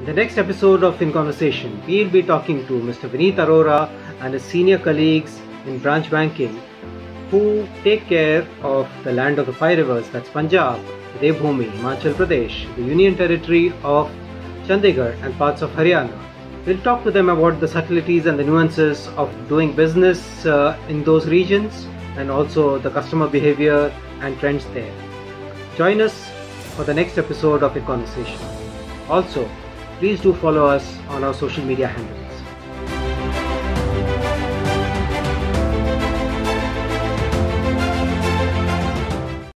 In the next episode of In Conversation, we'll be talking to Mr. Vineet Arora and his senior colleagues in branch banking who take care of the land of the five rivers that's Punjab, Devbhumi, Himachal Pradesh, the Union Territory of Chandigarh, and parts of Haryana. We'll talk to them about the subtleties and the nuances of doing business uh, in those regions and also the customer behavior and trends there. Join us for the next episode of In Conversation. Also, please do follow us on our social media handles.